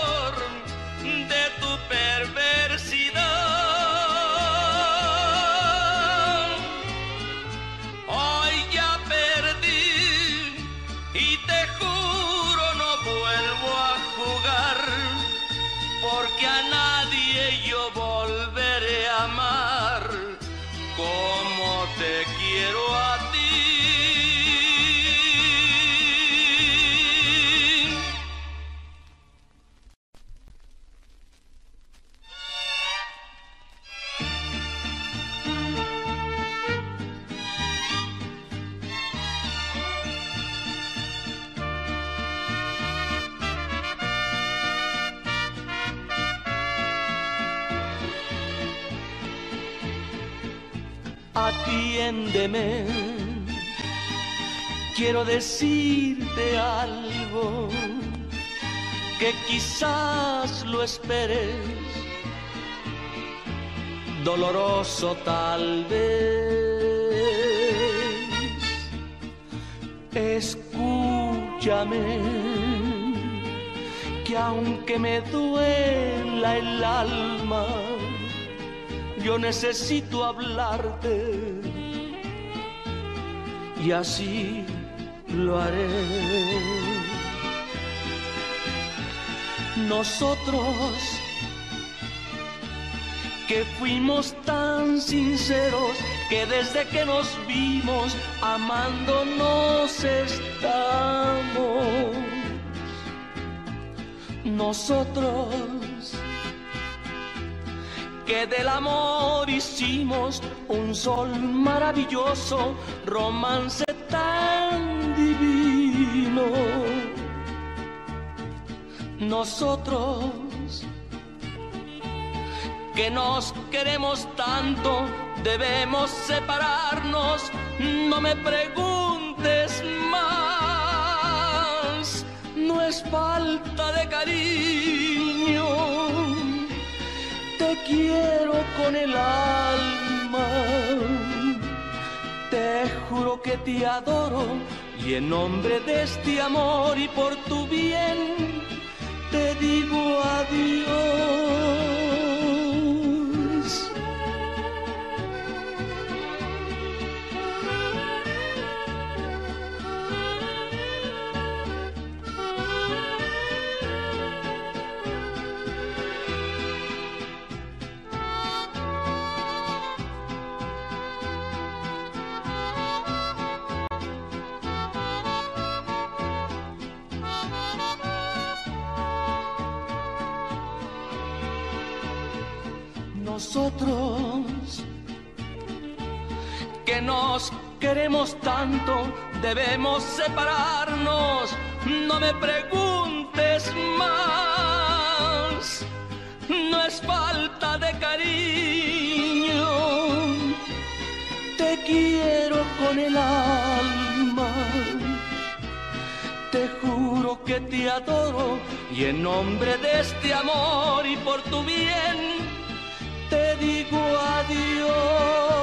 Quiero decirte algo que quizás lo esperes, doloroso tal vez. Escúchame, que aunque me duela el alma, yo necesito hablarte y así lo haré. Nosotros que fuimos tan sinceros que desde que nos vimos amándonos estamos. Nosotros que del amor hicimos un sol maravilloso, romance tan Nosotros que nos queremos tanto, debemos separarnos, no me preguntes más, no es falta de cariño te quiero con el alma. Te juro que te adoro y en nombre de este amor y por tu bien te digo adiós. Nosotros que nos queremos tanto, debemos separarnos. No me preguntes más, no es falta de cariño. Te quiero con el alma, te juro que te adoro y en nombre de este amor y por tu bien adiós.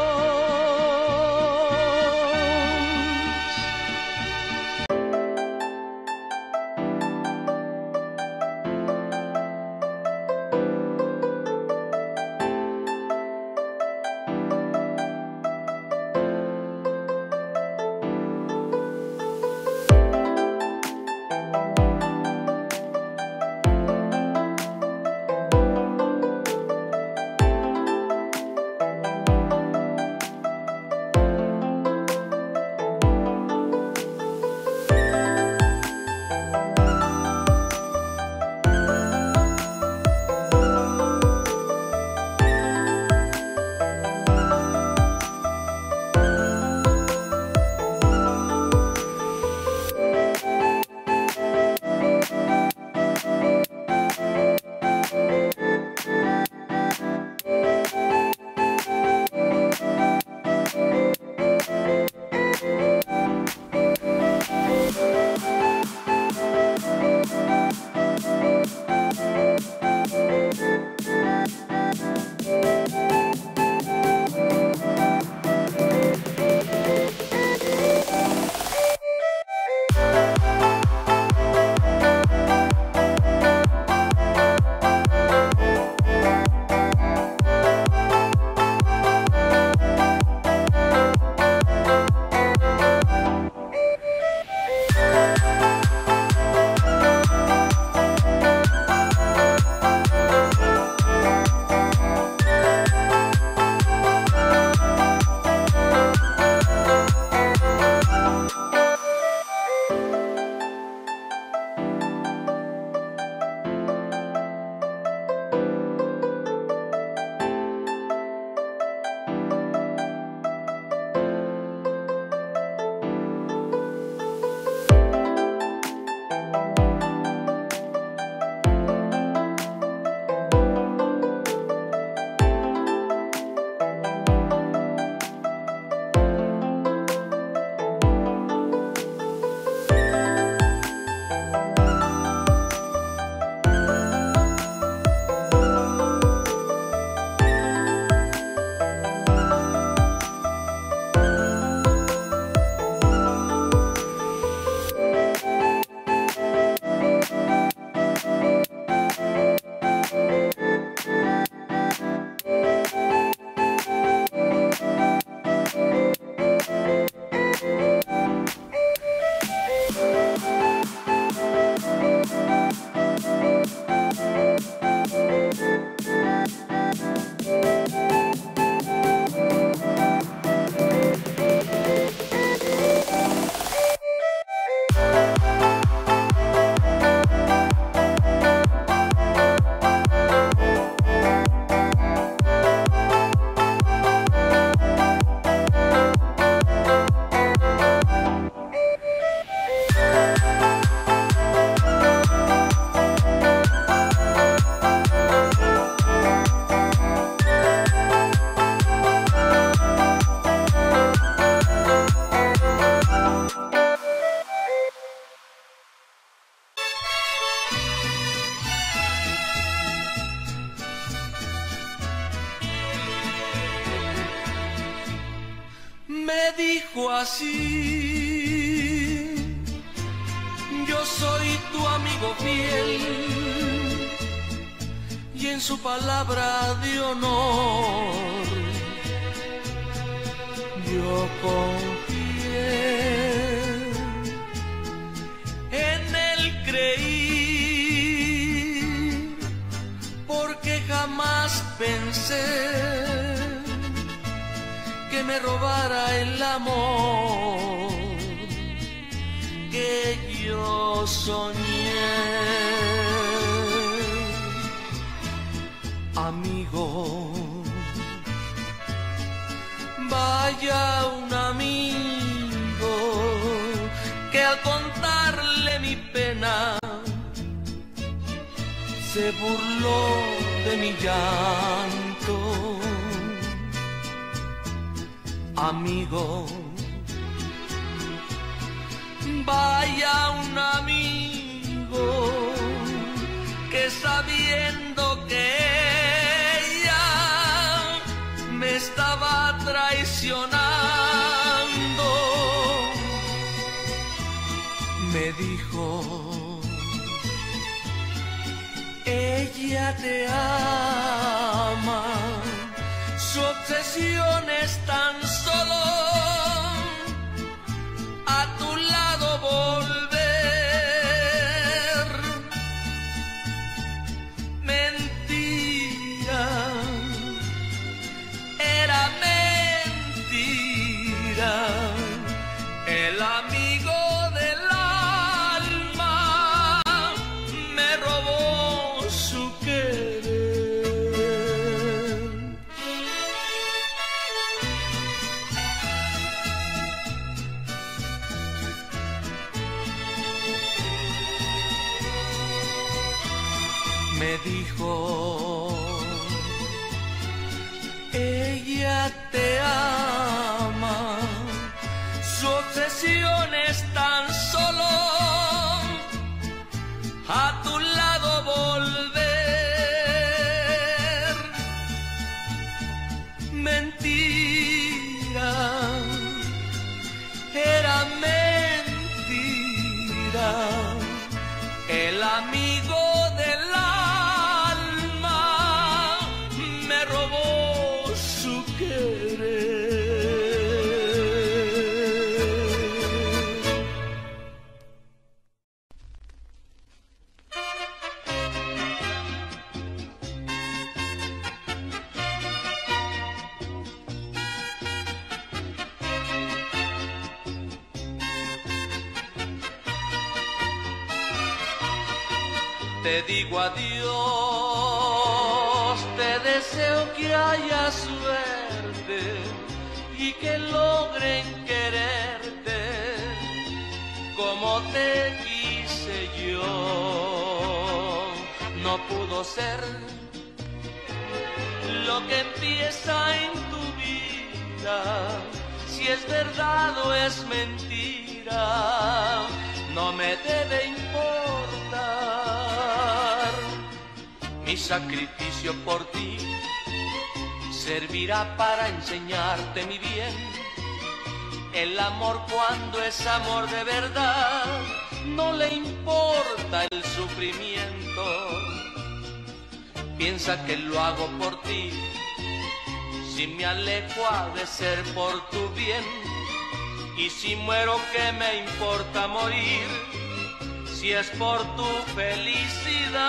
si es por tu felicidad.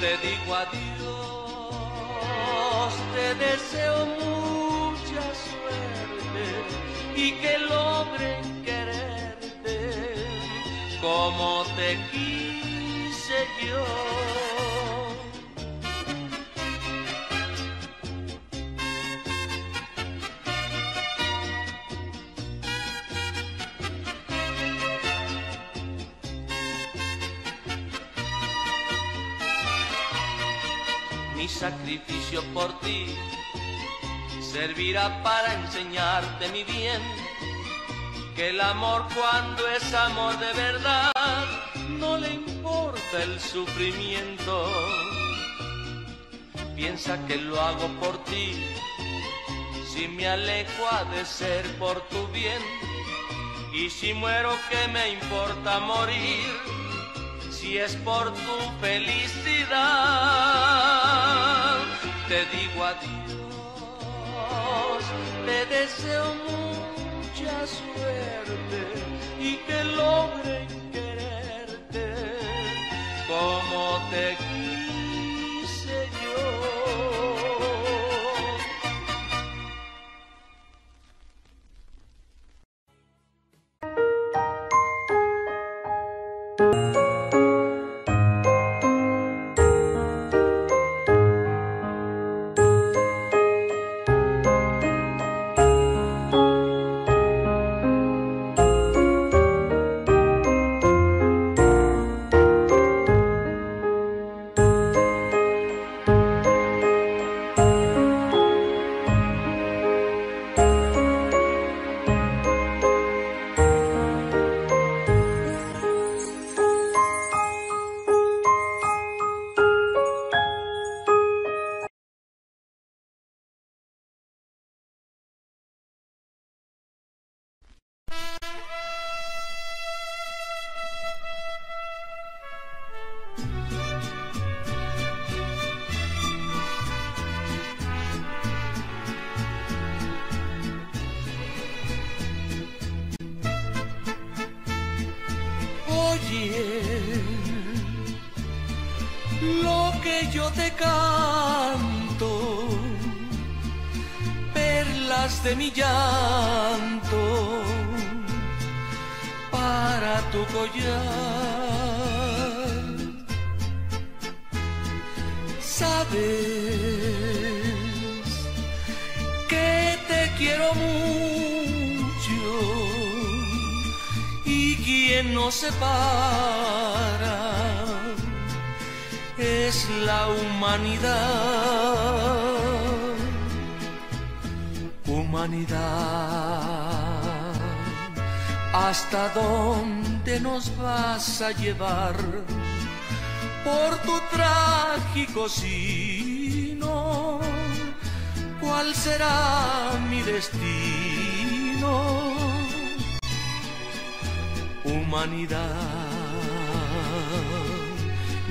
Te digo adiós, te deseo mucha suerte y que logren quererte como te quise yo. mi sacrificio por ti servirá para enseñarte mi bien, que el amor cuando es amor de verdad, no le importa el sufrimiento. Piensa que lo hago por ti, si me alejo ha de ser por tu bien, y si muero, ¿qué me importa morir? Si es por tu felicidad te digo adiós, te deseo mucha suerte y que logre quererte como te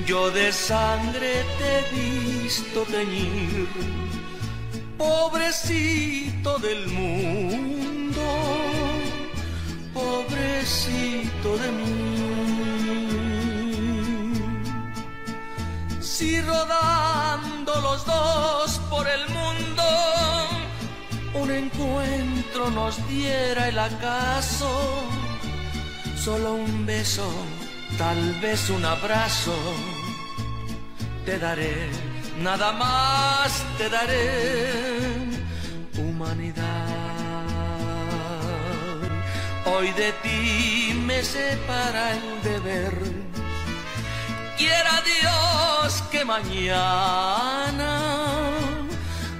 Yo de sangre te he visto teñir, pobrecito del mundo, pobrecito de mí. Si rodando los dos por el mundo, un encuentro nos diera el acaso, solo un beso, tal vez un abrazo, te daré, nada más te daré, humanidad. Hoy de ti me separa el deber, quiera Dios que mañana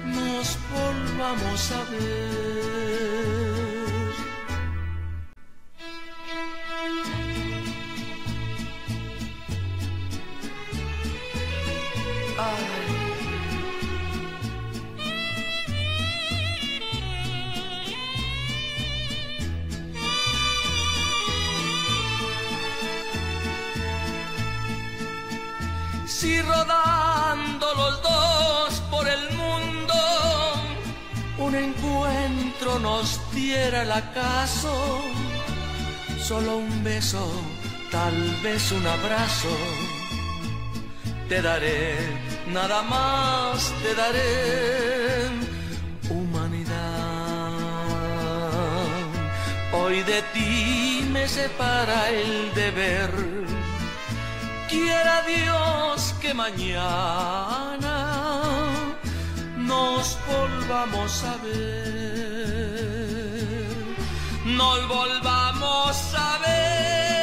nos volvamos a ver. Si rodando los dos por el mundo, un encuentro nos diera el acaso, solo un beso, tal vez un abrazo, te daré, nada más te daré, humanidad. Hoy de ti me separa el deber quiera Dios que mañana nos volvamos a ver, nos volvamos a ver.